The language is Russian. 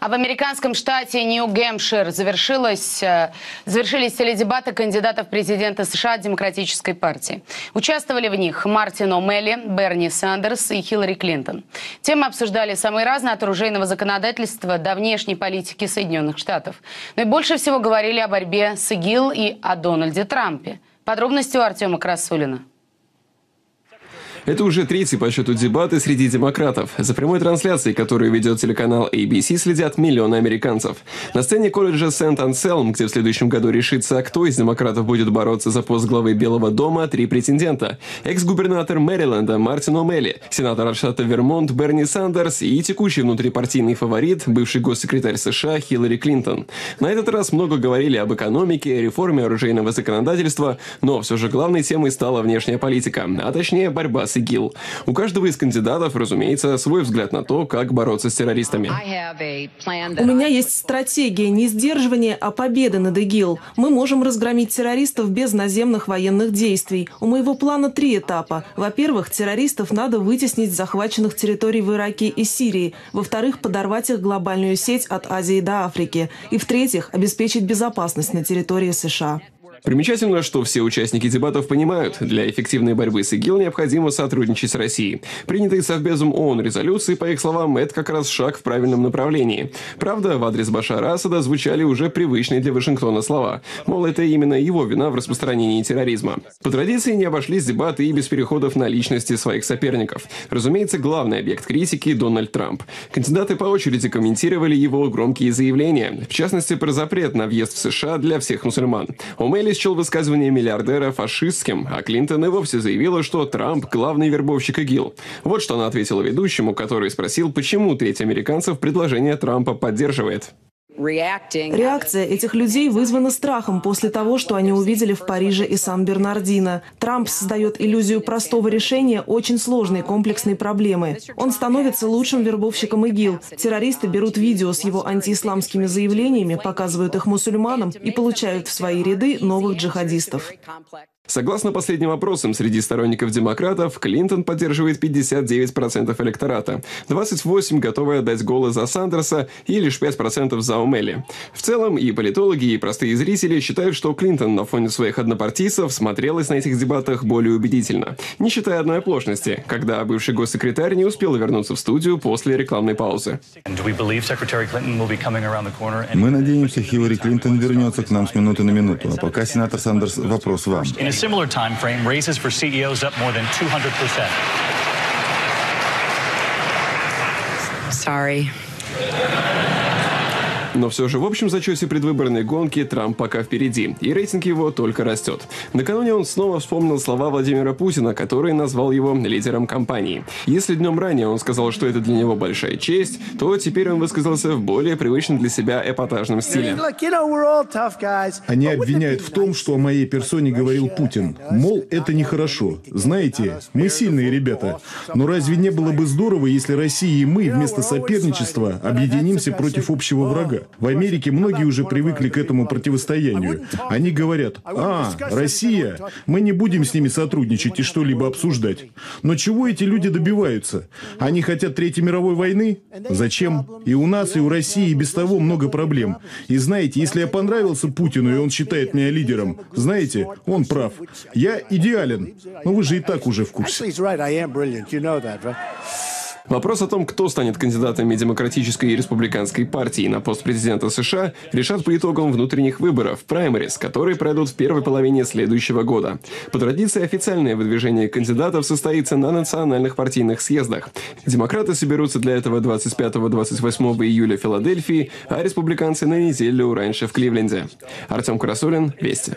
А в американском штате Нью-Гэмпшир завершилось, э, завершились теледебаты кандидатов в президенты США Демократической партии. Участвовали в них Мартин О'Мелли, Берни Сандерс и Хиллари Клинтон. Темы обсуждали самые разные от оружейного законодательства до внешней политики Соединенных Штатов. Но и больше всего говорили о борьбе с ИГИЛ и о Дональде Трампе. Подробности у Артема Красулина. Это уже третий по счету дебаты среди демократов. За прямой трансляцией, которую ведет телеканал ABC, следят миллионы американцев. На сцене колледжа Сент-Анселм, где в следующем году решится, кто из демократов будет бороться за пост главы Белого дома, три претендента. Экс-губернатор Мэриленда Мартин О'Мелли, сенатор штата Вермонт Берни Сандерс и текущий внутрипартийный фаворит, бывший госсекретарь США Хиллари Клинтон. На этот раз много говорили об экономике, реформе оружейного законодательства, но все же главной темой стала внешняя политика, а точнее борьба с ИГИЛ. У каждого из кандидатов, разумеется, свой взгляд на то, как бороться с террористами. У меня есть стратегия не сдерживания, а победы над ИГИЛ. Мы можем разгромить террористов без наземных военных действий. У моего плана три этапа. Во-первых, террористов надо вытеснить с захваченных территорий в Ираке и Сирии. Во-вторых, подорвать их глобальную сеть от Азии до Африки. И в-третьих, обеспечить безопасность на территории США. Примечательно, что все участники дебатов понимают, для эффективной борьбы с ИГИЛ необходимо сотрудничать с Россией. Принятые Совбезом ООН резолюции, по их словам, это как раз шаг в правильном направлении. Правда, в адрес Башара Асада звучали уже привычные для Вашингтона слова. Мол, это именно его вина в распространении терроризма. По традиции не обошлись дебаты и без переходов на личности своих соперников. Разумеется, главный объект критики – Дональд Трамп. Кандидаты по очереди комментировали его громкие заявления, в частности, про запрет на въезд в США для всех мусульман. Омели счел высказывание миллиардера фашистским, а Клинтон и вовсе заявила, что Трамп – главный вербовщик ИГИЛ. Вот что она ответила ведущему, который спросил, почему треть американцев предложение Трампа поддерживает. Реакция этих людей вызвана страхом после того, что они увидели в Париже и Сан-Бернардино. Трамп создает иллюзию простого решения очень сложной комплексной проблемы. Он становится лучшим вербовщиком ИГИЛ. Террористы берут видео с его антиисламскими заявлениями, показывают их мусульманам и получают в свои ряды новых джихадистов. Согласно последним опросам, среди сторонников демократов Клинтон поддерживает 59% электората, 28% готовы отдать голос за Сандерса и лишь 5% за Умели. В целом и политологи, и простые зрители считают, что Клинтон на фоне своих однопартийцев смотрелась на этих дебатах более убедительно, не считая одной оплошности, когда бывший госсекретарь не успел вернуться в студию после рекламной паузы. Мы надеемся, Хиллари Клинтон вернется к нам с минуты на минуту, а пока сенатор Сандерс, вопрос вам similar time frame, raises for CEOs up more than 200%. Sorry. Но все же в общем зачете предвыборной гонки Трамп пока впереди, и рейтинг его только растет. Накануне он снова вспомнил слова Владимира Путина, который назвал его лидером компании. Если днем ранее он сказал, что это для него большая честь, то теперь он высказался в более привычном для себя эпатажном стиле. Они обвиняют в том, что о моей персоне говорил Путин. Мол, это нехорошо. Знаете, мы сильные ребята. Но разве не было бы здорово, если Россия и мы вместо соперничества объединимся против общего врага? В Америке многие уже привыкли к этому противостоянию. Они говорят, а, Россия, мы не будем с ними сотрудничать и что-либо обсуждать. Но чего эти люди добиваются? Они хотят Третьей мировой войны? Зачем? И у нас, и у России и без того много проблем. И знаете, если я понравился Путину, и он считает меня лидером, знаете, он прав. Я идеален. Но вы же и так уже в курсе. Вопрос о том, кто станет кандидатами демократической и республиканской партии на пост президента США, решат по итогам внутренних выборов, праймерис, которые пройдут в первой половине следующего года. По традиции, официальное выдвижение кандидатов состоится на национальных партийных съездах. Демократы соберутся для этого 25-28 июля в Филадельфии, а республиканцы на неделю раньше в Кливленде. Артем Красулин, Вести.